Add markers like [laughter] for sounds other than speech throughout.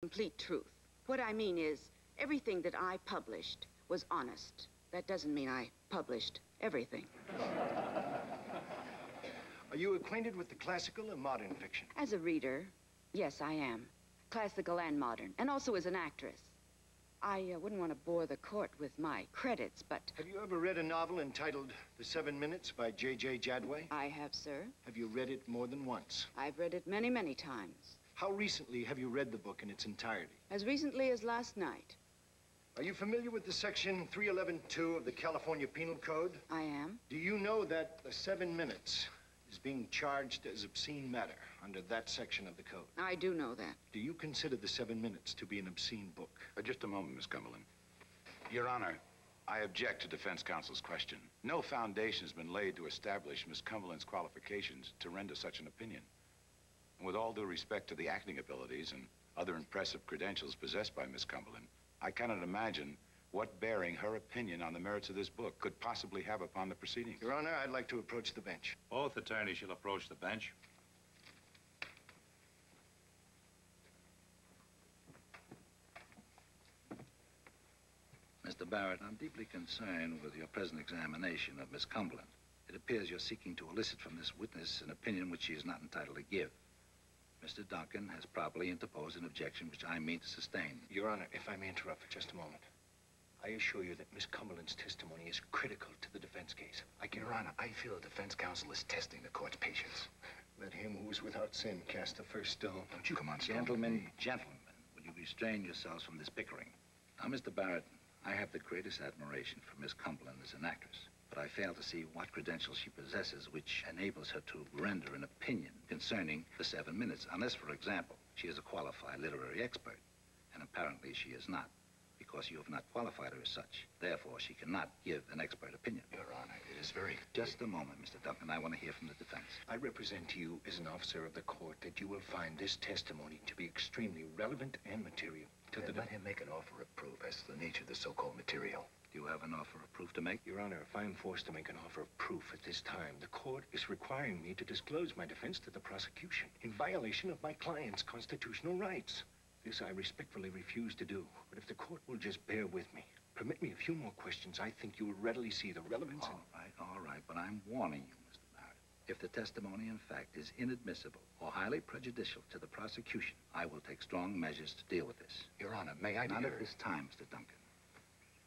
complete truth. What I mean is, everything that I published was honest. That doesn't mean I published everything. [laughs] Are you acquainted with the classical and modern fiction? As a reader, yes, I am. Classical and modern, and also as an actress. I uh, wouldn't want to bore the court with my credits, but Have you ever read a novel entitled The Seven Minutes by J.J. Jadway? I have, sir. Have you read it more than once? I've read it many, many times. How recently have you read the book in its entirety? As recently as last night. Are you familiar with the section 311.2 of the California Penal Code? I am. Do you know that the seven minutes is being charged as obscene matter under that section of the code? I do know that. Do you consider the seven minutes to be an obscene book? Uh, just a moment, Miss Cumberland. Your Honor, I object to defense counsel's question. No foundation has been laid to establish Miss Cumberland's qualifications to render such an opinion. And with all due respect to the acting abilities and other impressive credentials possessed by Miss Cumberland, I cannot imagine what bearing her opinion on the merits of this book could possibly have upon the proceedings. Your Honor, I'd like to approach the bench. Both attorneys shall approach the bench. Mr. Barrett, I'm deeply concerned with your present examination of Miss Cumberland. It appears you're seeking to elicit from this witness an opinion which she is not entitled to give. Mr. Duncan has properly interposed an objection which I mean to sustain. Your Honor, if I may interrupt for just a moment. I assure you that Miss Cumberland's testimony is critical to the defense case. I can... Your Honor, I feel the defense counsel is testing the court's patience. Let him who is without sin cast the first stone. Don't you come on. Gentlemen, gentlemen, will you restrain yourselves from this bickering? Now, Mr. Barrett, I have the greatest admiration for Miss Cumberland as an actress, but I fail to see what credentials she possesses which enables her to render an opinion concerning the seven minutes, unless, for example, she is a qualified literary expert, and apparently she is not, because you have not qualified her as such. Therefore, she cannot give an expert opinion. Your Honor, it is very... Just a moment, Mr. Duncan. I want to hear from the defense. I represent to you as an officer of the court that you will find this testimony to be extremely relevant and material to the... Then let him make an offer of proof as to the nature of the so-called material. Do you have an offer of proof to make? Your Honor, if I am forced to make an offer of proof at this time, the court is requiring me to disclose my defense to the prosecution in violation of my client's constitutional rights. This I respectfully refuse to do. But if the court will just bear with me, permit me a few more questions, I think you will readily see the relevance and... All right, all right, but I'm warning you, Mr. Barrett. If the testimony, in fact, is inadmissible or highly prejudicial to the prosecution, I will take strong measures to deal with this. Your Honor, may I Not at this time, Mr. Duncan.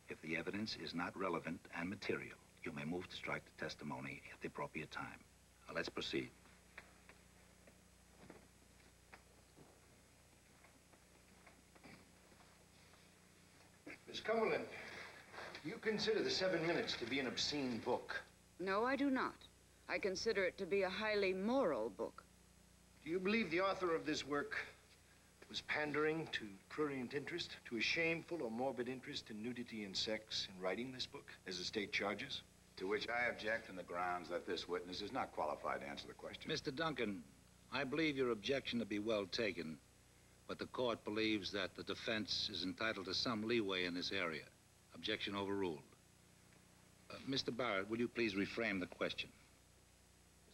If the evidence is not relevant and material, you may move to strike the testimony at the appropriate time. Now, let's proceed. Miss Cumberland, you consider the seven minutes to be an obscene book. No, I do not. I consider it to be a highly moral book. Do you believe the author of this work was pandering to prurient interest, to a shameful or morbid interest in nudity and sex in writing this book, as the state charges? To which I object on the grounds that this witness is not qualified to answer the question. Mr. Duncan, I believe your objection to be well taken, but the court believes that the defense is entitled to some leeway in this area. Objection overruled. Uh, Mr. Barrett, will you please reframe the question?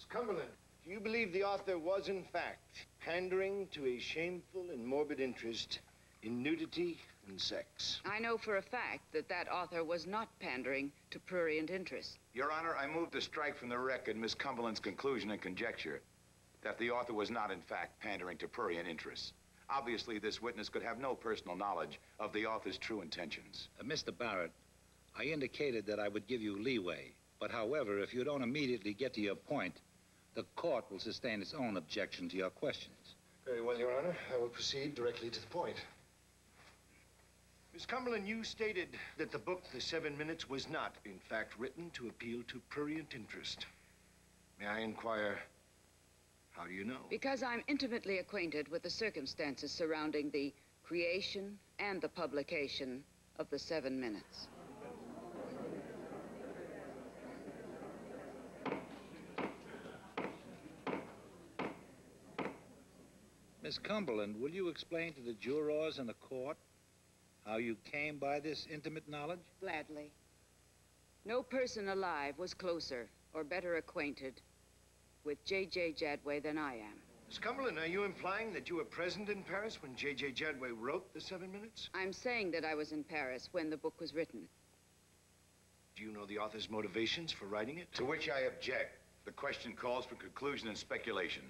Miss Cumberland, do you believe the author was, in fact, pandering to a shameful and morbid interest in nudity and sex? I know for a fact that that author was not pandering to prurient interests. Your Honor, I move to strike from the record Miss Cumberland's conclusion and conjecture that the author was not, in fact, pandering to prurient interests. Obviously, this witness could have no personal knowledge of the author's true intentions. Uh, Mr. Barrett, I indicated that I would give you leeway, but however, if you don't immediately get to your point, the court will sustain its own objection to your questions. Very well, Your Honor. I will proceed directly to the point. Miss Cumberland, you stated that the book, The Seven Minutes, was not, in fact, written to appeal to prurient interest. May I inquire, how do you know? Because I'm intimately acquainted with the circumstances surrounding the creation and the publication of the seven minutes. Miss Cumberland, will you explain to the jurors and the court how you came by this intimate knowledge? Gladly. No person alive was closer or better acquainted with J.J. Jadway than I am. Miss Cumberland, are you implying that you were present in Paris when J.J. Jadway wrote The Seven Minutes? I'm saying that I was in Paris when the book was written. Do you know the author's motivations for writing it? To which I object. The question calls for conclusion and speculation.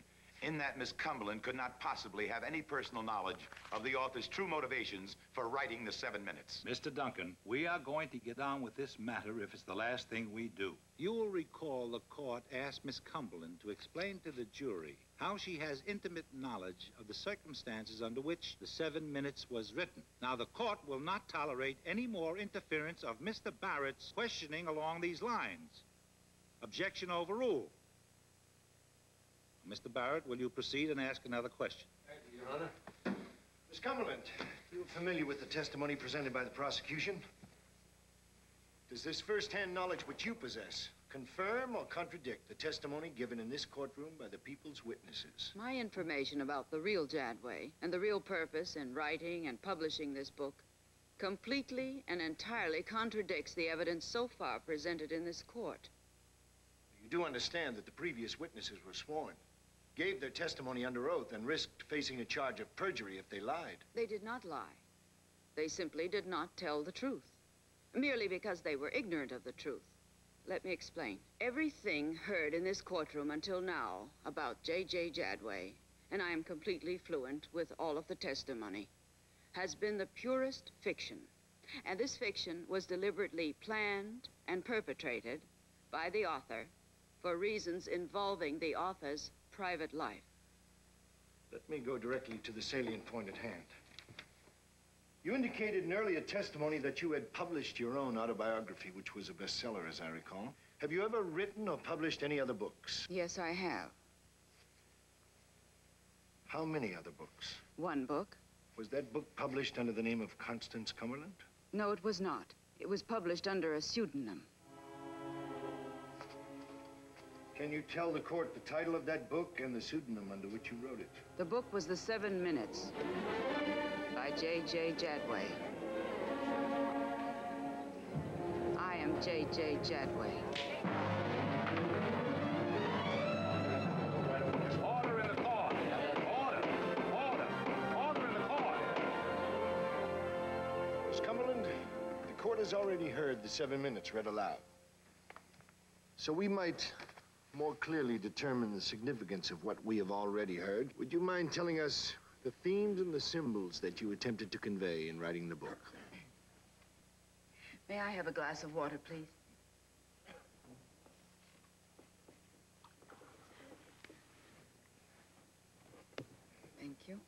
In that Miss Cumberland could not possibly have any personal knowledge of the author's true motivations for writing the seven minutes. Mr. Duncan, we are going to get on with this matter if it's the last thing we do. You will recall the court asked Miss Cumberland to explain to the jury how she has intimate knowledge of the circumstances under which the seven minutes was written. Now, the court will not tolerate any more interference of Mr. Barrett's questioning along these lines. Objection overruled. Mr. Barrett, will you proceed and ask another question? Thank you, Your Honor. Miss Cumberland, you're familiar with the testimony presented by the prosecution? Does this first-hand knowledge which you possess confirm or contradict the testimony given in this courtroom by the people's witnesses? My information about the real Jadway and the real purpose in writing and publishing this book completely and entirely contradicts the evidence so far presented in this court. You do understand that the previous witnesses were sworn, gave their testimony under oath, and risked facing a charge of perjury if they lied. They did not lie. They simply did not tell the truth, merely because they were ignorant of the truth. Let me explain. Everything heard in this courtroom until now about J.J. Jadway, and I am completely fluent with all of the testimony, has been the purest fiction. And this fiction was deliberately planned and perpetrated by the author for reasons involving the author's private life. Let me go directly to the salient point at hand. You indicated in earlier testimony that you had published your own autobiography, which was a bestseller, as I recall. Have you ever written or published any other books? Yes, I have. How many other books? One book. Was that book published under the name of Constance Cumberland? No, it was not. It was published under a pseudonym. Can you tell the court the title of that book and the pseudonym under which you wrote it? The book was The Seven Minutes by J.J. Jadway. I am J.J. Jadway. Order in the court. Order. Order. Order in the court. Miss Cumberland, the court has already heard the seven minutes read aloud. So we might more clearly determine the significance of what we have already heard. Would you mind telling us the themes and the symbols that you attempted to convey in writing the book? May I have a glass of water, please? Thank you.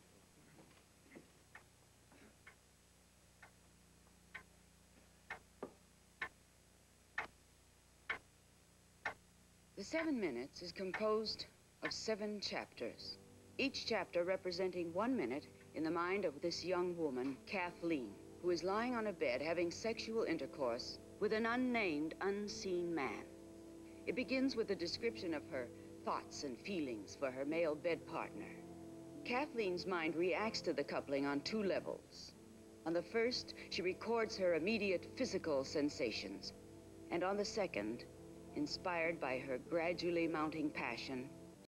The Seven Minutes is composed of seven chapters, each chapter representing one minute in the mind of this young woman, Kathleen, who is lying on a bed having sexual intercourse with an unnamed, unseen man. It begins with a description of her thoughts and feelings for her male bed partner. Kathleen's mind reacts to the coupling on two levels. On the first, she records her immediate physical sensations. And on the second, inspired by her gradually mounting passion,